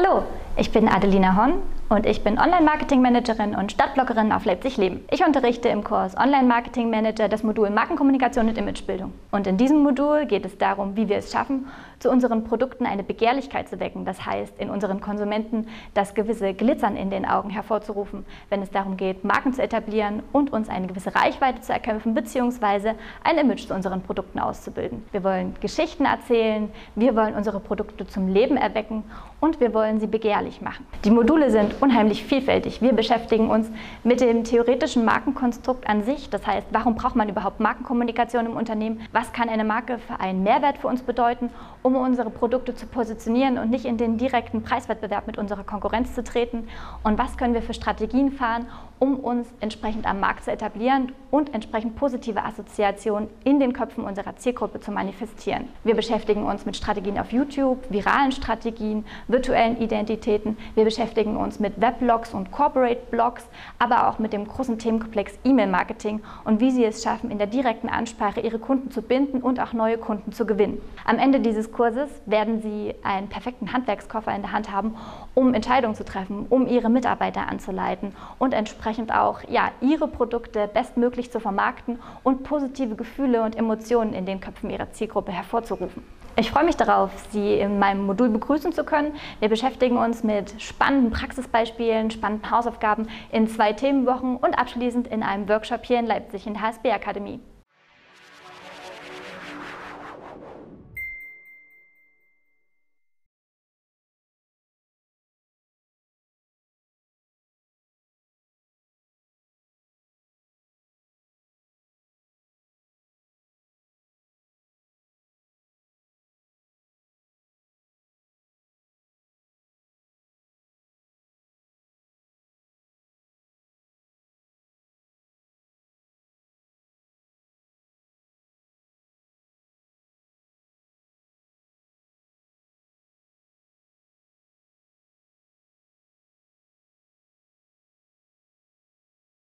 Hallo, ich bin Adelina Horn und ich bin Online-Marketing-Managerin und Stadtbloggerin auf Leipzig Leben. Ich unterrichte im Kurs Online-Marketing-Manager das Modul Markenkommunikation und Imagebildung. Und in diesem Modul geht es darum, wie wir es schaffen, zu unseren Produkten eine Begehrlichkeit zu wecken. Das heißt, in unseren Konsumenten das gewisse Glitzern in den Augen hervorzurufen, wenn es darum geht, Marken zu etablieren und uns eine gewisse Reichweite zu erkämpfen, beziehungsweise ein Image zu unseren Produkten auszubilden. Wir wollen Geschichten erzählen, wir wollen unsere Produkte zum Leben erwecken und wir wollen sie begehrlich machen. Die Module sind unheimlich vielfältig. Wir beschäftigen uns mit dem theoretischen Markenkonstrukt an sich. Das heißt, warum braucht man überhaupt Markenkommunikation im Unternehmen? Was kann eine Marke für einen Mehrwert für uns bedeuten, um unsere Produkte zu positionieren und nicht in den direkten Preiswettbewerb mit unserer Konkurrenz zu treten? Und was können wir für Strategien fahren, um uns entsprechend am Markt zu etablieren und entsprechend positive Assoziationen in den Köpfen unserer Zielgruppe zu manifestieren? Wir beschäftigen uns mit Strategien auf YouTube, viralen Strategien, virtuellen Identitäten. Wir beschäftigen uns mit Weblogs und Corporate Blogs, aber auch mit dem großen Themenkomplex E-Mail-Marketing und wie Sie es schaffen, in der direkten Ansprache Ihre Kunden zu binden und auch neue Kunden zu gewinnen. Am Ende dieses Kurses werden Sie einen perfekten Handwerkskoffer in der Hand haben, um Entscheidungen zu treffen, um Ihre Mitarbeiter anzuleiten und entsprechend auch ja, Ihre Produkte bestmöglich zu vermarkten und positive Gefühle und Emotionen in den Köpfen Ihrer Zielgruppe hervorzurufen. Ich freue mich darauf, Sie in meinem Modul begrüßen zu können. Wir beschäftigen uns mit spannenden Praxisbeispielen, spannenden Hausaufgaben in zwei Themenwochen und abschließend in einem Workshop hier in Leipzig in der HSB Akademie.